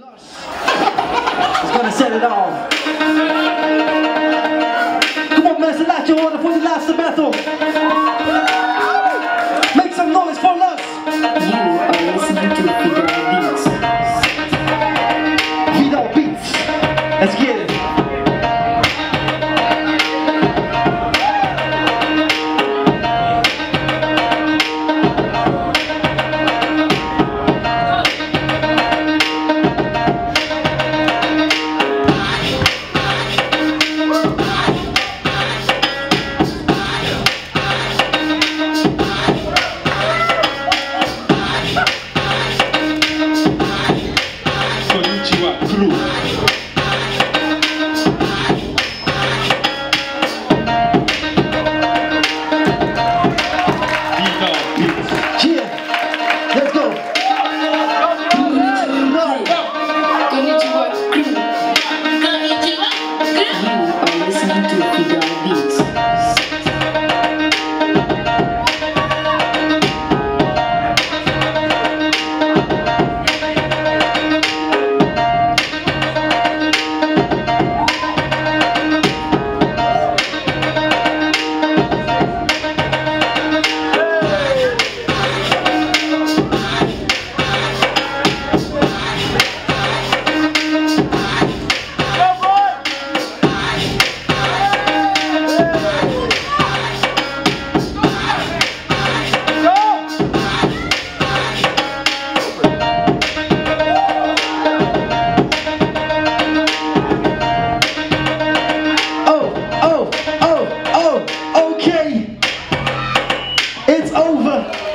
It's gonna set it off. Come on, man, select your order for the last metal. Make some noise for us. You are listening to Fidel Beats. Vito Beats. Let's get it. It's over.